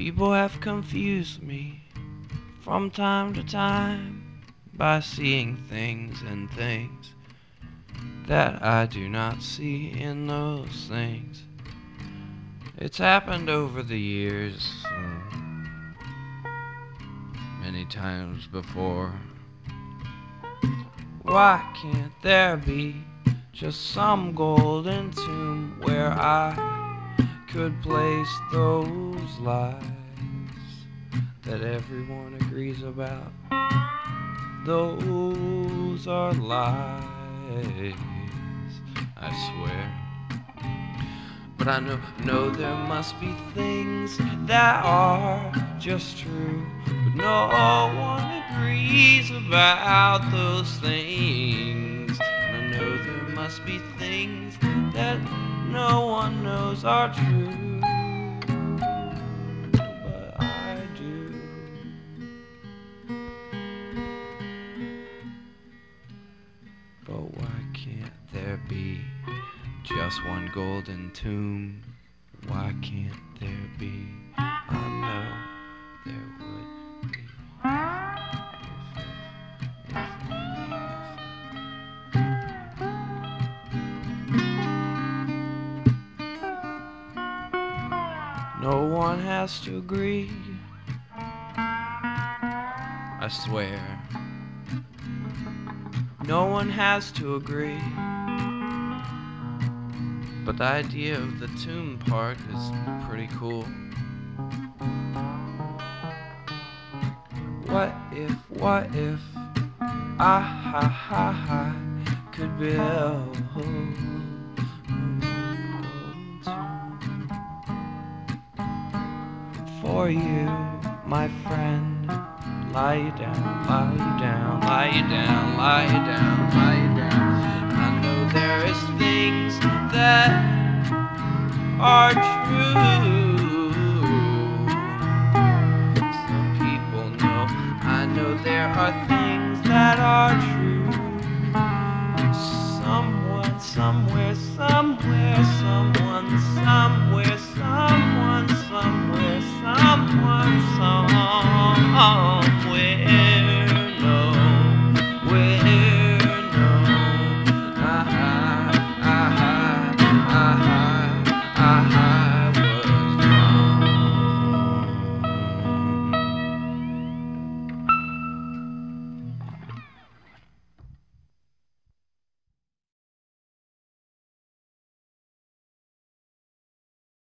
People have confused me from time to time by seeing things and things that I do not see in those things. It's happened over the years, uh, many times before. Why can't there be just some golden tomb where I could place those lies that everyone agrees about? Those are lies, I swear. But I know, know there must be things that are just true. But no one agrees about those things. And I know there must be things that no one knows are true. But I do. But why can't there be just one golden tomb? Why can't there be? I know there would be. No one has to agree. I swear. No one has to agree. But the idea of the tomb part is pretty cool. What if, what if I ha ha ha could build for you, my friend? Lie down, lie down, lie down, lie down, lie down. I know there is things that are true. Some people know. I know there are things